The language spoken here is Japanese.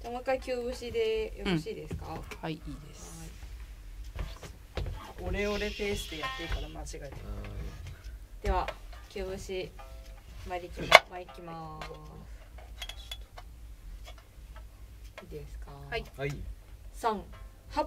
じゃあもう一回急節でよろしいですか、はいいいです。オレオレペースでやってるから間違えてでは急節参りきま参りきます。い。いですか？はいはい。三八。